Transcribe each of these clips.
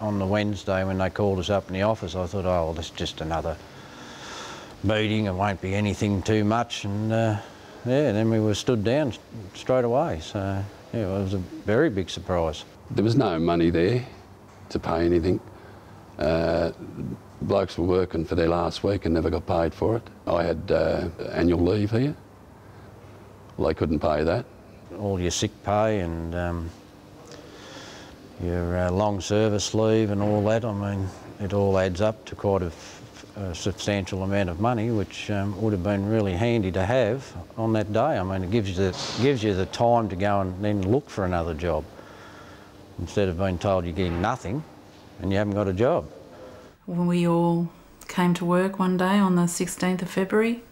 on the Wednesday when they called us up in the office, I thought, oh, well, this is just another meeting. It won't be anything too much. And uh, yeah, then we were stood down straight away. So yeah, it was a very big surprise. There was no money there to pay anything. Uh, blokes were working for their last week and never got paid for it. I had uh, annual leave here. Well, they couldn't pay that. All your sick pay and um, your uh, long service leave and all that, I mean, it all adds up to quite a, substantial amount of money, which um, would have been really handy to have on that day. I mean, it gives you, the, gives you the time to go and then look for another job instead of being told you're getting nothing and you haven't got a job. When we all came to work one day on the 16th of February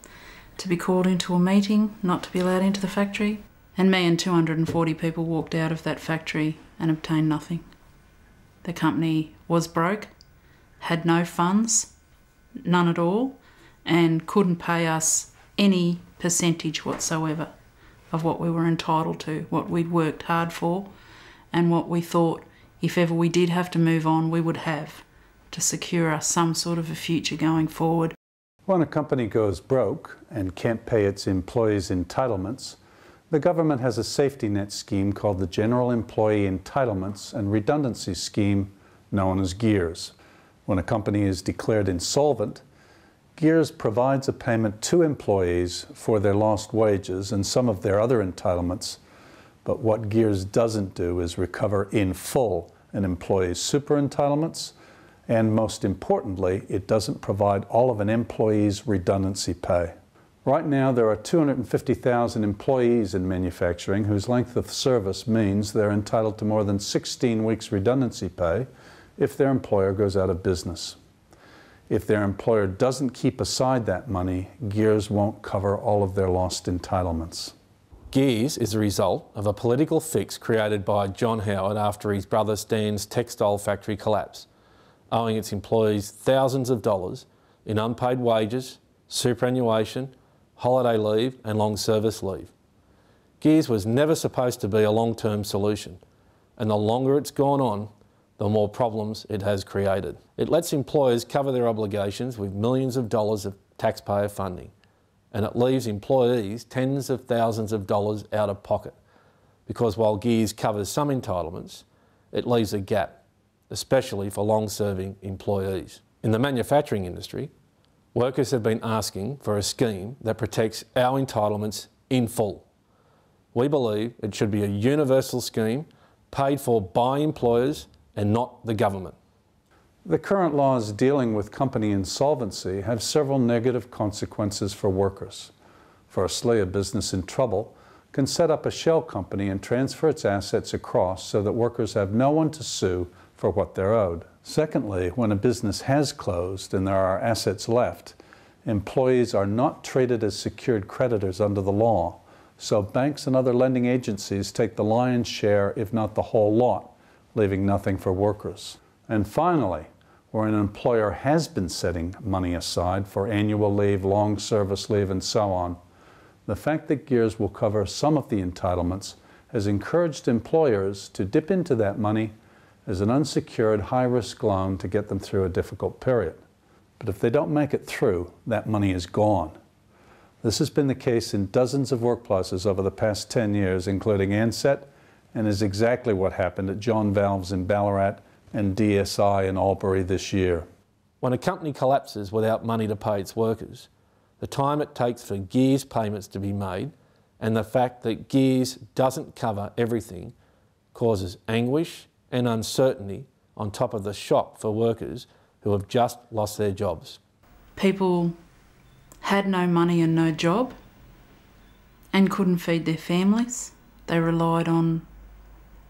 to be called into a meeting, not to be allowed into the factory, and me and 240 people walked out of that factory and obtained nothing. The company was broke, had no funds, none at all, and couldn't pay us any percentage whatsoever of what we were entitled to, what we'd worked hard for, and what we thought if ever we did have to move on, we would have to secure us some sort of a future going forward. When a company goes broke and can't pay its employees' entitlements, the government has a safety net scheme called the General Employee Entitlements and Redundancy Scheme, known as GEERS. When a company is declared insolvent, GEERS provides a payment to employees for their lost wages and some of their other entitlements but what GEERS doesn't do is recover in full an employee's super entitlements, and most importantly, it doesn't provide all of an employee's redundancy pay. Right now, there are 250,000 employees in manufacturing whose length of service means they're entitled to more than 16 weeks redundancy pay if their employer goes out of business. If their employer doesn't keep aside that money, GEERS won't cover all of their lost entitlements. GEERS is a result of a political fix created by John Howard after his brother Stan's textile factory collapse, owing its employees thousands of dollars in unpaid wages, superannuation, holiday leave and long service leave. GEERS was never supposed to be a long-term solution, and the longer it's gone on, the more problems it has created. It lets employers cover their obligations with millions of dollars of taxpayer funding and it leaves employees tens of thousands of dollars out of pocket because while GEERS covers some entitlements, it leaves a gap, especially for long-serving employees. In the manufacturing industry, workers have been asking for a scheme that protects our entitlements in full. We believe it should be a universal scheme paid for by employers and not the government. The current laws dealing with company insolvency have several negative consequences for workers. Firstly, a business in trouble can set up a shell company and transfer its assets across so that workers have no one to sue for what they're owed. Secondly, when a business has closed and there are assets left, employees are not treated as secured creditors under the law, so banks and other lending agencies take the lion's share, if not the whole lot, leaving nothing for workers. And finally, where an employer has been setting money aside for annual leave, long service leave, and so on, the fact that GEERS will cover some of the entitlements has encouraged employers to dip into that money as an unsecured high-risk loan to get them through a difficult period. But if they don't make it through, that money is gone. This has been the case in dozens of workplaces over the past 10 years, including Ansett, and is exactly what happened at John Valves in Ballarat and DSI in Albury this year. When a company collapses without money to pay its workers, the time it takes for GEERS payments to be made and the fact that GEERS doesn't cover everything causes anguish and uncertainty on top of the shock for workers who have just lost their jobs. People had no money and no job and couldn't feed their families. They relied on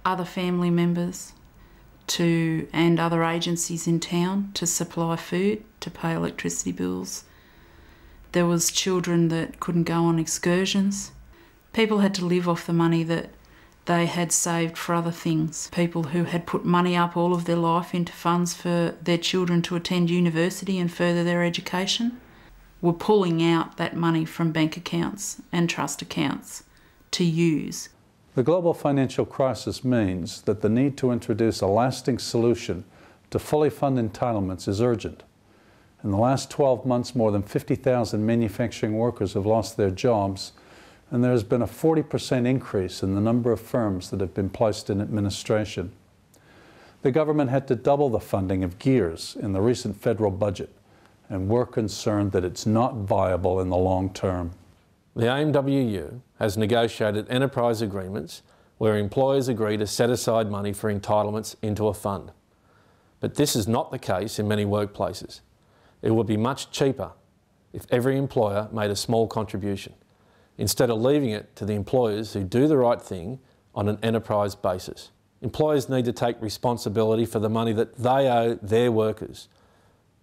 other family members to and other agencies in town to supply food, to pay electricity bills. There was children that couldn't go on excursions. People had to live off the money that they had saved for other things. People who had put money up all of their life into funds for their children to attend university and further their education were pulling out that money from bank accounts and trust accounts to use the global financial crisis means that the need to introduce a lasting solution to fully fund entitlements is urgent. In the last 12 months, more than 50,000 manufacturing workers have lost their jobs, and there has been a 40% increase in the number of firms that have been placed in administration. The government had to double the funding of GEERS in the recent federal budget, and we're concerned that it's not viable in the long term. The AMWU has negotiated enterprise agreements where employers agree to set aside money for entitlements into a fund. But this is not the case in many workplaces. It would be much cheaper if every employer made a small contribution, instead of leaving it to the employers who do the right thing on an enterprise basis. Employers need to take responsibility for the money that they owe their workers.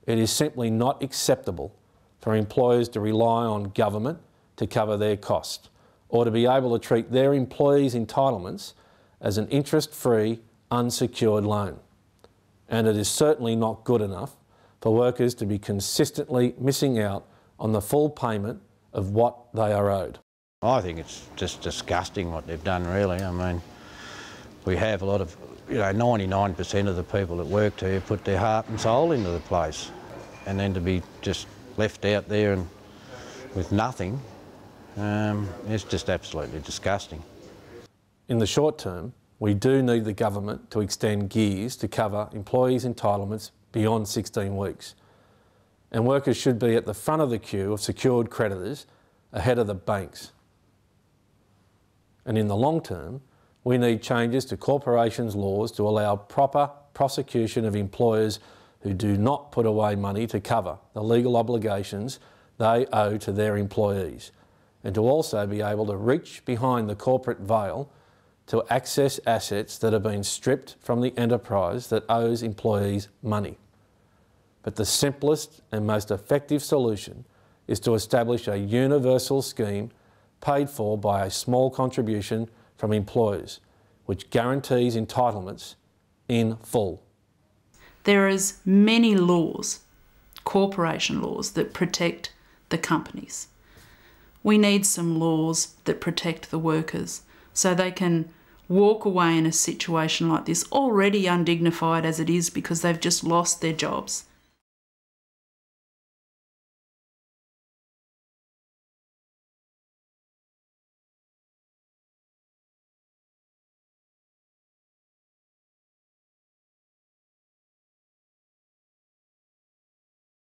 It is simply not acceptable for employers to rely on government to cover their costs or to be able to treat their employees' entitlements as an interest-free, unsecured loan. And it is certainly not good enough for workers to be consistently missing out on the full payment of what they are owed. I think it's just disgusting what they've done really. I mean, we have a lot of, you know, 99% of the people that work here put their heart and soul into the place. And then to be just left out there and with nothing, um, it's just absolutely disgusting. In the short term, we do need the government to extend GEERS to cover employees' entitlements beyond 16 weeks. And workers should be at the front of the queue of secured creditors ahead of the banks. And in the long term, we need changes to corporations laws to allow proper prosecution of employers who do not put away money to cover the legal obligations they owe to their employees, and to also be able to reach behind the corporate veil to access assets that have been stripped from the enterprise that owes employees money. But the simplest and most effective solution is to establish a universal scheme paid for by a small contribution from employers, which guarantees entitlements in full. There is many laws, corporation laws, that protect the companies. We need some laws that protect the workers so they can walk away in a situation like this, already undignified as it is because they've just lost their jobs,